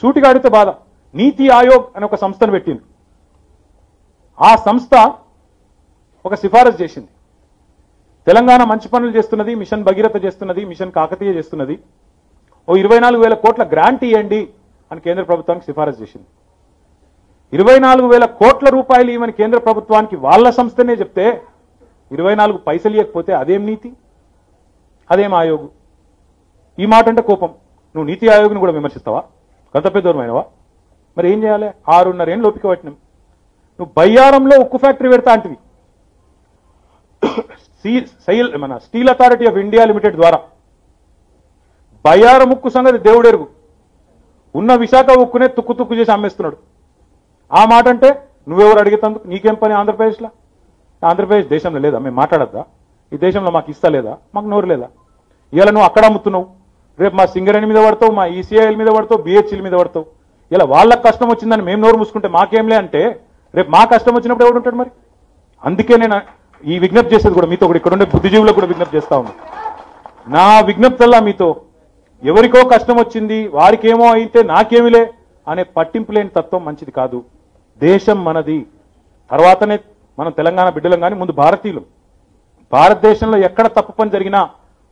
సూటిగాడితే బాధ. నీతి ఆయోగ్ అనే ఒక సంస్థను పెట్టింది. ఆ సంస్థ ఒక సిఫారసు చేసింది. తెలంగాణ మంచి పనులు చేస్తున్నది మిషన్ భగీరథ చేస్తున్నది మిషన్ కాకతీయ చేస్తున్నది. ఓ ఇరవై నాలుగు వేల కోట్ల గ్రాంట్ ఇవ్వండి అని కేంద్ర ప్రభుత్వానికి సిఫారసు చేసింది. ఇరవై నాలుగు వేల కోట్ల రూపాయలు ఇవ్వని కేంద్ర ప్రభుత్వానికి వాళ్ళ సంస్థనే చెప్తే ఇరవై నాలుగు పైసలు ఇవ్వకపోతే అదేం నీతి? అదేం ఆయోగు? ఈ మాట అంటే కోపం. నువ్వు నీతి ఆయోగ్ని కూడా విమర్శిస్తావా? అంత పెద్ద దూరమైనవా మరి ఏం చేయాలి? ఆరున్నర ఏళ్ళు లోపిక పట్టినాం. నువ్వు బయ్యారంలో ఉక్కు ఫ్యాక్టరీ పెడతా అంటివి. సైల్ మన steel authority of India limited ద్వారా. బయ్యారం ఉక్కు సంగతి దేవుడెరుగు ఉన్న విశాఖ ఉక్కునే తుక్కు తుక్కు చేసి అమ్మేస్తున్నాడు. ఆ మాట అంటే నువ్వెవరు అడిగేతందుకు? నీకేం పని ఆంధ్రప్రదేశ్లో? ఆంధ్రప్రదేశ్ దేశంలో లేదా? మేము మాట్లాడద్దా? ఈ దేశంలో మాకు ఇస్తా లేదా? మాకు నోరు లేదా? ఇవాళ నువ్వు అక్కడ అమ్ముతున్నావు. రేపు మా సింగరేణి మీద పడతావు మా ఈసీఐఎల్ మీద పడతావు బిహెచ్ఎల్ మీద పడతావు. ఇలా వాళ్ళకి కష్టం వచ్చిందని మేము నోరు మూసుకుంటే మాకేంలే అంటే రేపు మా కష్టం వచ్చినప్పుడు ఎవడు ఉంటాడు మరి? అందుకే నేను ఈ విజ్ఞప్తి చేసేది కూడా మీతో కూడా ఇక్కడ ఉండే బుద్ధిజీవులకు కూడా విజ్ఞప్తి చేస్తా ఉన్నాను నా విజ్ఞప్తల్లా మీతో ఎవరికో కష్టం వచ్చింది వారికేమో అయితే నాకేమిలే అనే పట్టింపు లేని తత్వం మంచిది కాదు. దేశం మనది. తర్వాతనే మనం తెలంగాణ బిడ్డలం కానీ ముందు భారతీయులు. భారతదేశంలో ఎక్కడ తప్పు పని జరిగినా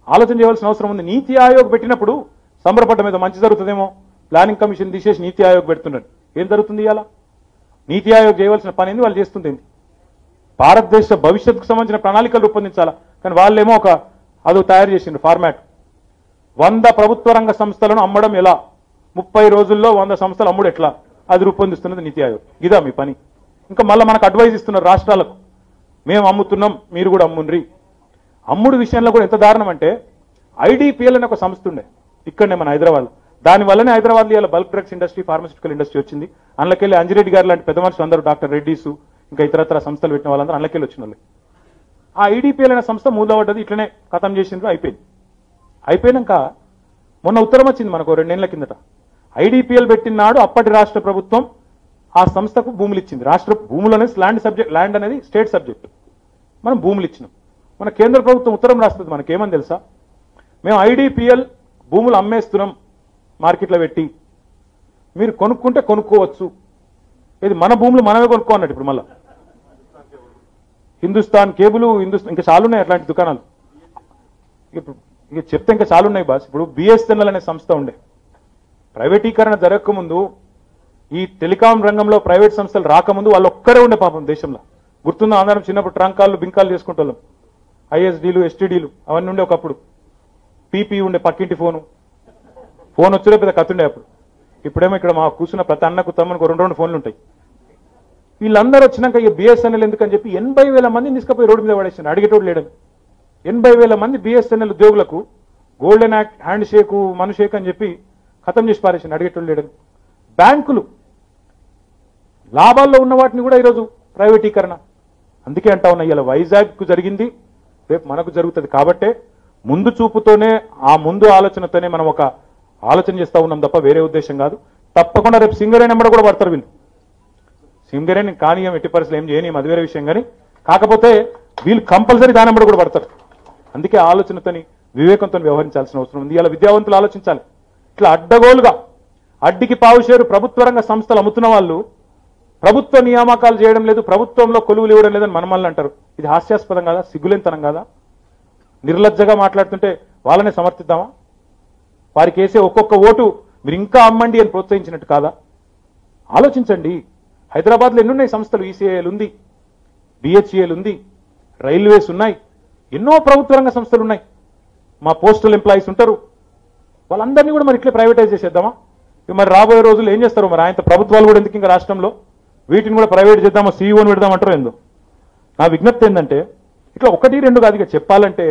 ఆలోచన చేయవలసిన అవసరం ఉంది. నీతి ఆయోగ్ పెట్టినప్పుడు సంబరపడ్డ మీద మంచి జరుగుతుందేమో? ప్లానింగ్ కమిషన్ తీసేసి నీతి ఆయోగ్ పెడుతున్నాడు ఏం జరుగుతుంది ఇవాళ? నీతి ఆయోగ్ చేయవలసిన పని ఏంది? వాళ్ళు చేస్తుంది ఏంది? భారతదేశ భవిష్యత్తుకు సంబంధించిన ప్రణాళికలు రూపొందించాలా? కానీ వాళ్ళేమో ఒక అది తయారు చేసిండ్రు ఫార్మాట్ వంద ప్రభుత్వ రంగ సంస్థలను అమ్మడం ఎలా? ముప్పై రోజుల్లో వంద సంస్థలు అమ్ముడు ఎట్లా? అది రూపొందిస్తున్నది నీతి ఆయోగ్. ఇదా మీ పని. ఇంకా మళ్ళీ మనకు అడ్వైజ్ ఇస్తున్నారు రాష్ట్రాలకు. మేము అమ్ముతున్నాం మీరు కూడా అమ్ముండ్రి. అమ్ముడు విషయంలో కూడా ఎంత దారుణం అంటే ఐడిపిఎల్ అనే ఒక సంస్థ ఉండే ఇక్కడనే మన హైదరాబాద్ దాని వల్లనే హైదరాబాద్ ఇలా bulk drugs industry pharmaceutical industry వచ్చింది. అందులోకెళ్ళి అంజిరెడ్డి గారు లాంటి పెద్ద మనుషులు అందరూ డాక్టర్ రెడ్డిస్ ఇంకా ఇతరత్ర సంస్థలు పెట్టిన వాళ్ళందరూ అందులోకెళ్ళి వచ్చిన వాళ్ళు. ఆ ఐడిపిఎల్ అనే సంస్థ మూలపడ్డది ఇట్లనే ఖతం చేసిండ్రు అయిపోయింది. అయిపోయినాక మొన్న ఉత్తరం వచ్చింది మనకు రెండేళ్ళ కిందట. ఐడిపిఎల్ పెట్టిన నాడు అప్పటి రాష్ట్ర ప్రభుత్వం ఆ సంస్థకు భూములు ఇచ్చింది. రాష్ట్ర భూములు అనేది ల్యాండ్ సబ్జెక్ట్ ల్యాండ్ అనేది స్టేట్ సబ్జెక్ట్ మనం భూములు ఇచ్చినాం. మన కేంద్ర ప్రభుత్వం ఉత్తరం రాస్తుంది మనకేమని తెలుసా? మేము ఐడిపిఎల్ భూములు అమ్మేస్తున్నాం మార్కెట్లో పెట్టి. మీరు కొనుక్కుంటే కొనుక్కోవచ్చు. ఇది మన భూములు మనమే కొనుక్కో అన్నట్టు ఇప్పుడు మళ్ళా. హిందుస్థాన్ కేబుల్ హిందుస్థాన్ ఇంకా చాలా ఉన్నాయి అట్లాంటి దుకాణాలు. ఇక చెప్తే ఇంకా చాలా ఉన్నాయి బాస్. ఇప్పుడు బిఎస్ఎన్ఎల్ అనే సంస్థ ఉండే. ప్రైవేటీకరణ జరగకముందు ఈ టెలికాం రంగంలో ప్రైవేట్ సంస్థలు రాకముందు వాళ్ళు ఒక్కరే ఉండే పాపం దేశంలో. గుర్తుందా? ఆంధ్రం చిన్నప్పుడు ట్రంకాలు బింకాలు చేసుకుంటాం ఐఎస్డీలు ఎస్టీడీలు అవన్నీ ఉండే ఒకప్పుడు. పీపీ ఉండే పక్కింటి ఫోను. ఫోన్ వచ్చిన పెద్ద కత్తుండే అప్పుడు. ఇప్పుడేమో ఇక్కడ మా కూర్చున్న ప్రతి అన్నకు తమ్మకు రెండు రెండు ఫోన్లు ఉంటాయి. వీళ్ళందరూ వచ్చినాక ఈ బిఎస్ఎన్ఎల్ ఎందుకని చెప్పి ఎనభై వేల మందిని తీసుకుపోయి రోడ్డు మీద పడేసాను అడిగేటోడు లేడని. ఎనభై వేల మంది బిఎస్ఎన్ఎల్ ఉద్యోగులకు గోల్డెన్ యాక్ట్ హ్యాండ్ షేక్ మను షేక్ అని చెప్పి ఖతం చేసి పారేసాను అడిగేటోడు లేడని. బ్యాంకులు లాభాల్లో ఉన్న వాటిని కూడా ఈరోజు ప్రైవేటీకరణ. అందుకే అంటా ఉన్నాయి ఇలా వైజాగ్కు జరిగింది. రేపు మనకు జరుగుతుంది. కాబట్టే ముందు చూపుతోనే ఆ ముందు ఆలోచనతోనే మనం ఒక ఆలోచన చేస్తూ ఉన్నాం తప్ప వేరే ఉద్దేశం కాదు. తప్పకుండా రేపు సింగరేణి ఎంబడ కూడా పడతారు వీళ్ళు. సింగరేణి కానీయం ఎట్టి పరిస్థితులు ఏం చేయని అది వేరే విషయం కానీ. కాకపోతే వీళ్ళు కంపల్సరీ దాని ఎంబడ కూడా పడతారు. అందుకే ఆలోచనతోని వివేకంతో వ్యవహరించాల్సిన అవసరం ఉంది. ఇలా విద్యావంతులు ఆలోచించాలి. ఇట్లా అడ్డగోలుగా అడ్డికి పావుషేరు ప్రభుత్వ రంగ సంస్థలు అమ్ముతున్న వాళ్ళు ప్రభుత్వ నియామకాలు చేయడం లేదు ప్రభుత్వంలో కొలువులు ఇవ్వడం లేదని మనమల్ని అంటారు. ఇది హాస్యాస్పదం కాదా? సిగ్గులేంతనం కాదా? నిర్లజ్జగా మాట్లాడుతుంటే వాళ్ళనే సమర్థిద్దామా? వారికి వేసే ఒక్కొక్క ఓటు మీరు ఇంకా అమ్మండి అని ప్రోత్సహించినట్టు కాదా? ఆలోచించండి. హైదరాబాద్లో ఎన్నున్నాయి సంస్థలు? ఈసీఐలు ఉంది బిహెచ్ఈఎల్ ఉంది రైల్వేస్ ఉన్నాయి ఎన్నో ప్రభుత్వ రంగ సంస్థలు ఉన్నాయి. మా పోస్టల్ ఎంప్లాయీస్ ఉంటారు. వాళ్ళందరినీ కూడా మరి ఇట్లే ప్రైవేటైజ్ చేసేద్దామా? మరి రాబోయే రోజులు ఏం చేస్తారు మరి? ఆయన ప్రభుత్వాలు కూడా ఎందుకు ఇంకా రాష్ట్రంలో? వీటిని కూడా ప్రైవేట్ చేద్దామా సీఈఓని పెడదామంటారో ఏందో. నా విజ్ఞప్తి ఏంటంటే ఇట్లా ఒకటి రెండు కాదు ఇక చెప్పాలంటే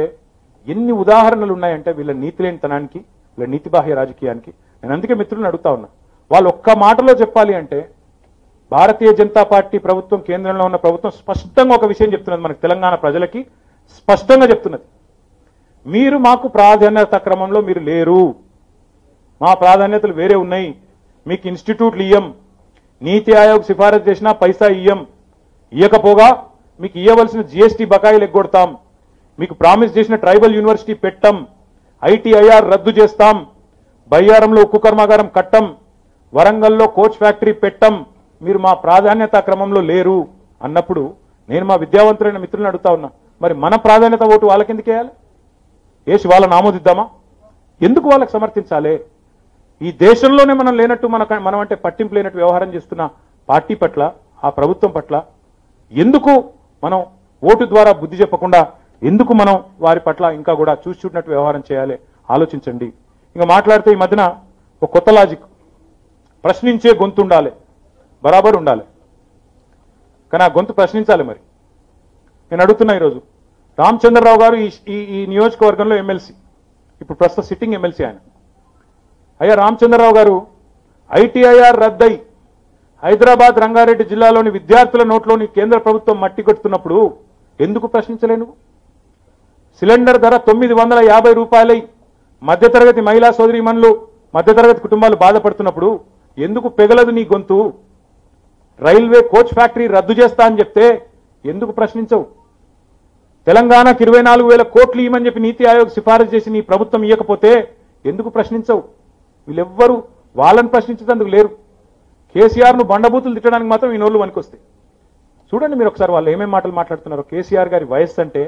ఎన్ని ఉదాహరణలు ఉన్నాయంటే వీళ్ళ నీతి లేనితనానికి వీళ్ళ నీతిబాహ్య రాజకీయానికి. నేను అందుకే మిత్రులను అడుగుతా ఉన్నా. వాళ్ళు ఒక్క మాటలో చెప్పాలి అంటే భారతీయ జనతా పార్టీ ప్రభుత్వం కేంద్రంలో ఉన్న ప్రభుత్వం స్పష్టంగా ఒక విషయం చెప్తున్నది మనకు తెలంగాణ ప్రజలకి స్పష్టంగా చెప్తున్నది. మీరు మాకు ప్రాధాన్యత క్రమంలో మీరు లేరు. మా ప్రాధాన్యతలు వేరే ఉన్నాయి. మీకు ఇన్స్టిట్యూట్లు ఇయ్యం. నీతి ఆయోగ్ సిఫారసు చేసినా పైసా ఇయ్యం. ఇయ్యకపోగా మీకు ఇయ్యవలసిన జీఎస్టీ బకాయిలు ఎగ్గొడతాం. మీకు ప్రామిస్ చేసిన ట్రైబల్ యూనివర్సిటీ పెట్టం. ఐటీఐఆర్ రద్దు చేస్తాం. బయ్యారంలో ఉక్కు కర్మాగారం కట్టం. వరంగల్లో కోచ్ ఫ్యాక్టరీ పెట్టం. మీరు మా ప్రాధాన్యత క్రమంలో లేరు అన్నప్పుడు నేను మా విద్యావంతులైన మిత్రులను అడుగుతా ఉన్నా మరి మన ప్రాధాన్యత ఓటు వాళ్ళకి ఎందుకు వేయాలి? వేసి వాళ్ళని ఆమోదిద్దామా ఎందుకు వాళ్ళకి సమర్థించాలి? ఈ దేశంలోనే మనం లేనట్టు మన మనం అంటే పట్టింపు లేనట్టు వ్యవహారం చేస్తున్న పార్టీ పట్ల ఆ ప్రభుత్వం పట్ల ఎందుకు మనం ఓటు ద్వారా బుద్ధి చెప్పకుండా ఎందుకు మనం వారి పట్ల ఇంకా కూడా చూసి చూడనట్టు వ్యవహారం చేయాలి? ఆలోచించండి. ఇంకా మాట్లాడితే ఈ మధ్యన ఒక కొత్త లాజిక్. ప్రశ్నించే గొంతు ఉండాలి. బరాబర్ ఉండాలి. కానీ ఆ గొంతు ప్రశ్నించాలి మరి. నేను అడుగుతున్నా ఈరోజు. రామచంద్రరావు గారు ఈ ఈ- ఈ నియోజకవర్గంలో ఎమ్మెల్సీ. ఇప్పుడు ప్రస్తుత సిట్టింగ్ ఎమ్మెల్సీ ఆయన. అయ్యా రామచంద్రరావు గారు ఐటీఐఆర్ రద్దయి హైదరాబాద్ రంగారెడ్డి జిల్లాలోని విద్యార్థుల నోట్లోని కేంద్ర ప్రభుత్వం మట్టి కొడుతున్నప్పుడు ఎందుకు ప్రశ్నించలేను సిలిండర్ ధర తొమ్మిది వందల యాభై రూపాయలై మధ్యతరగతి మహిళా సోదరిమణులు మధ్యతరగతి కుటుంబాలు బాధపడుతున్నప్పుడు ఎందుకు పెగలదు నీ గొంతు? రైల్వే కోచ్ ఫ్యాక్టరీ రద్దు చేస్తా అని చెప్తే ఎందుకు ప్రశ్నించవు? తెలంగాణకు ఇరవై నాలుగు వేల కోట్లు ఇవ్వమని చెప్పి నీతి ఆయోగ్ సిఫారసు చేసి నీ ప్రభుత్వం ఇవ్వకపోతే ఎందుకు ప్రశ్నించవు? వీళ్ళెవ్వరూ వాళ్ళని ప్రశ్నించేందుకు లేరు. కేసీఆర్ను బండబూతులు తిట్టడానికి మాత్రం ఈ నోళ్ళు వస్తాయి చూడండి మీరు ఒకసారి వాళ్ళు ఏమేం మాటలు మాట్లాడుతున్నారు. కేసీఆర్ గారి వయస్సు అంటే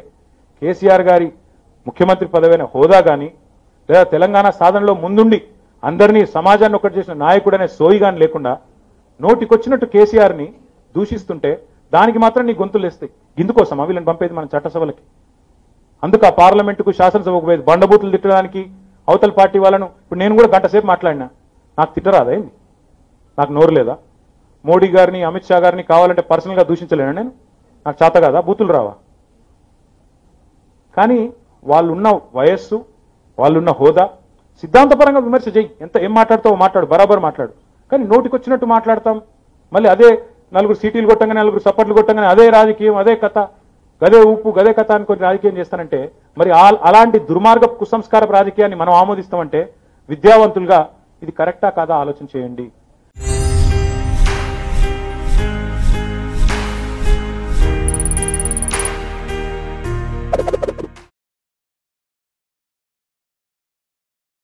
కేసీఆర్ గారి ముఖ్యమంత్రి పదవైన హోదా కానీ లేదా తెలంగాణ సాధనలో ముందుండి అందరినీ సమాజాన్ని ఒకటి చేసిన నాయకుడనే సోయి కానీ లేకుండా నోటికొచ్చినట్టు కేసీఆర్ని దూషిస్తుంటే దానికి మాత్రం నీ గొంతులు వేస్తాయి ఇందుకోసమా వీళ్ళని పంపేది మన చట్టసభలకి? అందుకు ఆ పార్లమెంటుకు శాసనసభకు పోయేది బండబూతులు తిట్టడానికి అవతల పార్టీ వాళ్ళను ఇప్పుడు నేను కూడా గంట సేపు మాట్లాడినా. నాకు తిట్టరాదా ఏంది? నాకు నోరు లేదా? మోడీ గారిని అమిత్ షా గారిని కావాలంటే పర్సనల్గా దూషించలేనా నేను? నాకు చేత కాదా? బూతులు రావా? కానీ వాళ్ళున్న వయస్సు వాళ్ళున్న హోదా సిద్ధాంతపరంగా విమర్శ చేయి ఎంత ఏం మాట్లాడతావో మాట్లాడు బరాబర్ మాట్లాడు. కానీ నోటికొచ్చినట్టు మాట్లాడతాం. మళ్ళీ అదే నలుగురు సీటీలు కొట్టంగానే నలుగురు సపోర్ట్లు కొట్టంగానే అదే రాజకీయం అదే కథ. గదే ఉప్పు గదే కథ అని కొన్ని రాజకీయం చేస్తానంటే మరి ఆ- అలాంటి దుర్మార్గ కుసంస్కార రాజకీయాన్ని మనం ఆమోదిస్తామంటే విద్యావంతులుగా ఇది కరెక్టా కాదా ఆలోచన చేయండి.